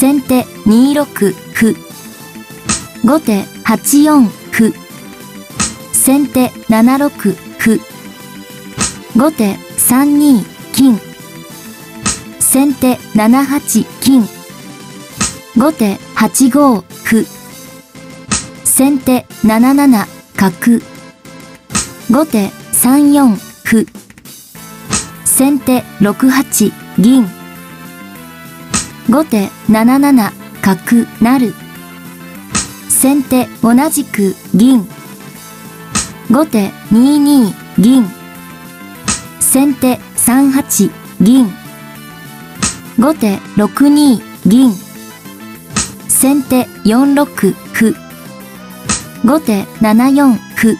先手2六歩。後手8四歩。先手7六歩。後手3二金。先手7八金。後手8五歩。先手7七角。後手3四歩。先手6八銀。後手7七角成。先手同じく銀。後手2二銀。先手3八銀。後手6二銀。先手4六歩。後手7四歩。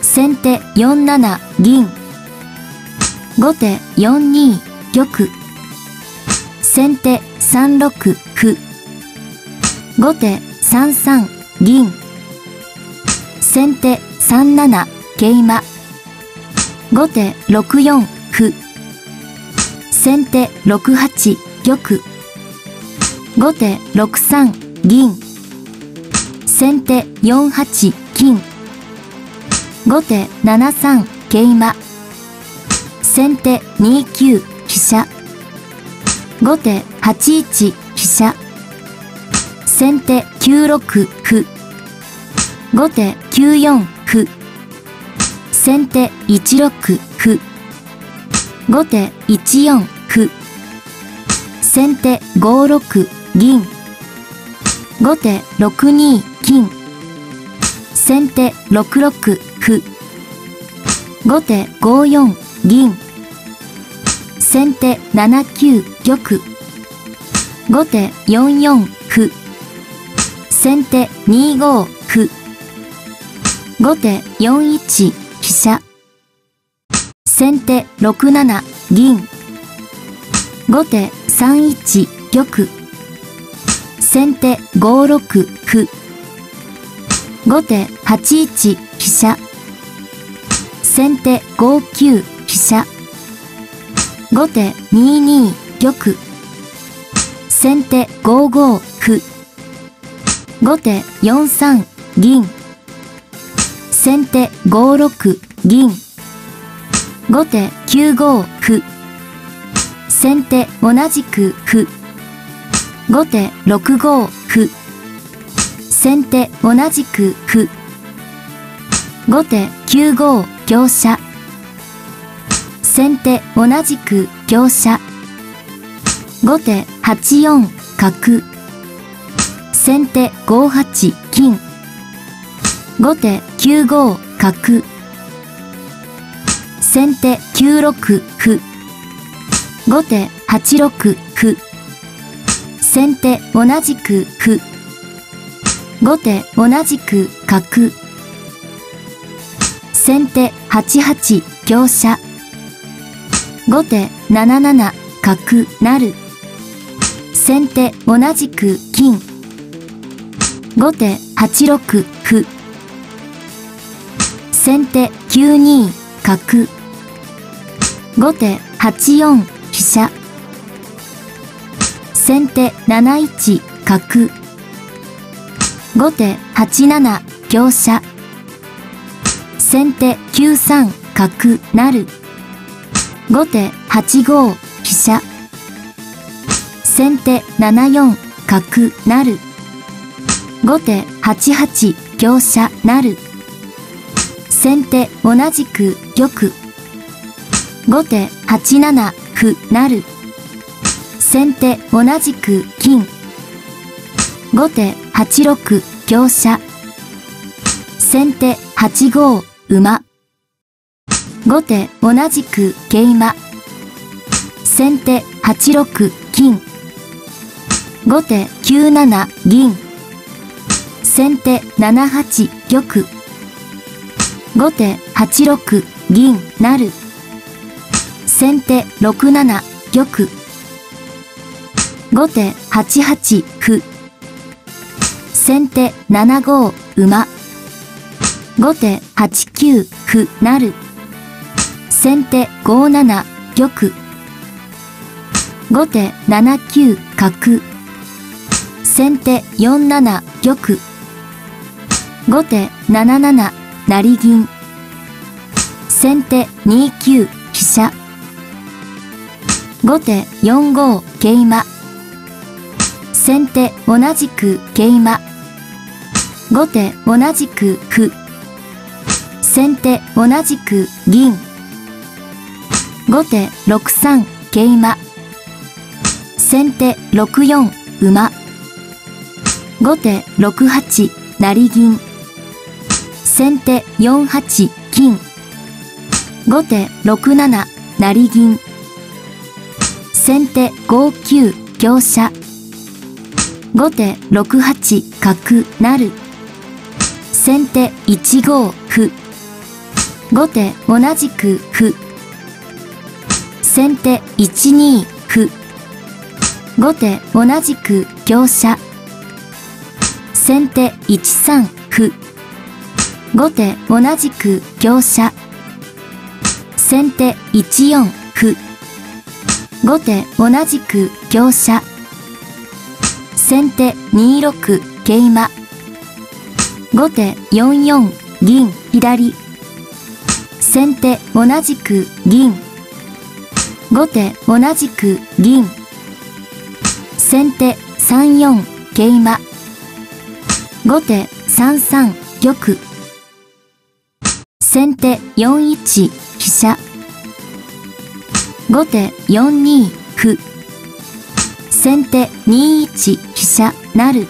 先手4七銀。後手4二玉。先手3六歩。後手3三銀。先手3七桂馬。後手6四歩。先手6八玉。後手6三銀。先手4八金。後手7三桂馬。先手2九。後手8一飛車。先手9六歩。後手9四歩。先手1六歩。後手1四歩。先手5六銀。後手6二金。先手6六歩。後手5四銀。先手7九玉。後手4四歩。先手2五歩。後手4一飛車。先手6七銀。後手3一玉。先手5六歩。後手8一飛車。先手5九。後手2二玉。先手5五歩。後手4三銀。先手5六銀。後手9五歩。先手同じく歩。後手6五歩。先手同じく歩。後手9五香車。先手同じく香車。後手8四角。先手5八金。後手9五角。先手9六歩。後手8六歩。先手同じく歩。後手同じく角。先手8八香車。後手7七角成。先手同じく金。後手8六歩。先手9二角。後手8四飛車。先手7一角。後手8七香車。先手9三角成。後手8五飛車。先手7四角成。後手8八香車成。先手同じく玉。後手8七歩成。先手同じく金。後手8六香車。先手8五馬。後手同じく桂馬。先手8六金。後手9七銀。先手7八玉。後手8六銀成。先手6七玉。後手8八歩。先手7五馬。後手8九歩成。先手5七玉。後手7九角。先手4七玉。後手7七成銀。先手2九飛車。後手4五桂馬。先手同じく桂馬。後手同じく歩。先手同じく銀。後手6三桂馬。先手6四馬。後手6八成銀。先手4八金。後手6七成銀。先手5九香車。後手6八角成。先手1五歩。後手同じく歩。先手1二歩。後手同じく香車。先手1三歩。後手同じく香車。先手1四歩。後手同じく香車。先手2六桂馬。後手4四銀左。先手同じく銀。後手同じく銀。先手3四桂馬。後手3三玉。先手4一飛車。後手4二歩。先手2一飛車成。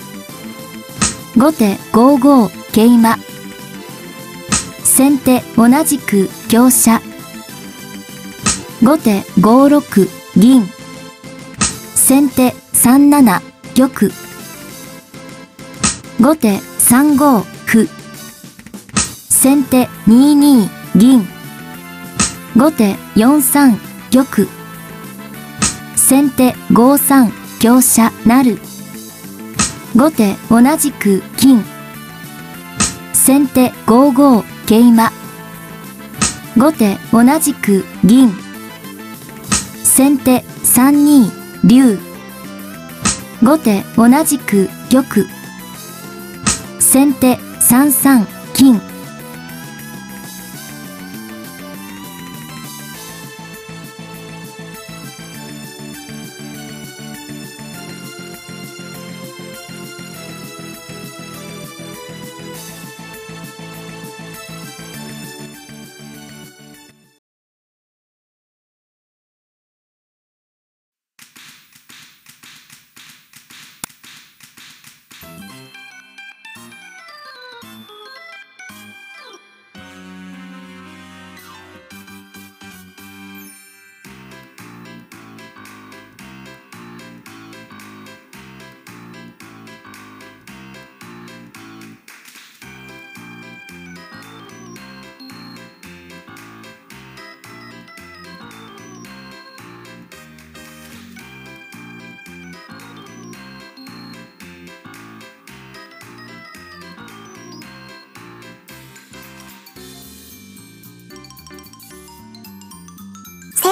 後手5五桂馬。先手同じく香車。後手5六銀。先手3七玉。後手3五歩。先手2二銀。後手4三玉。先手5三香車成。後手同じく金。先手5五桂馬。後手同じく銀。先手3二竜。後手同じく玉。先手3三金。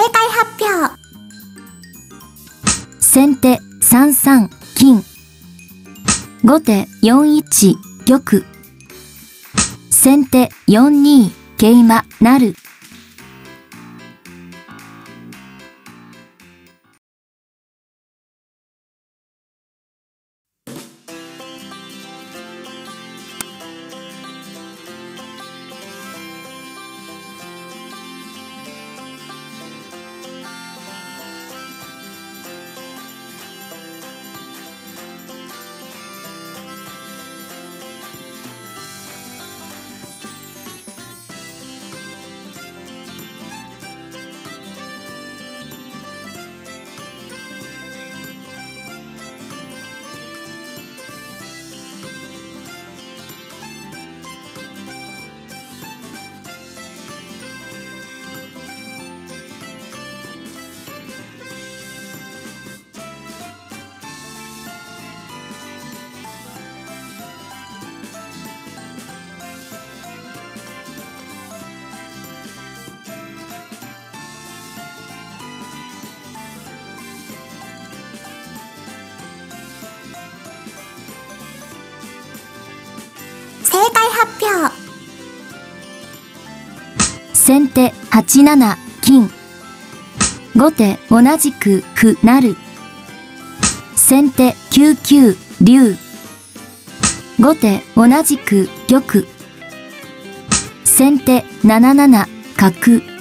正解発表先手3三金。後手4一玉。先手4二桂馬成。正解発表。先手8七金。後手同じく歩成。先手9九竜。後手同じく玉。先手7七角。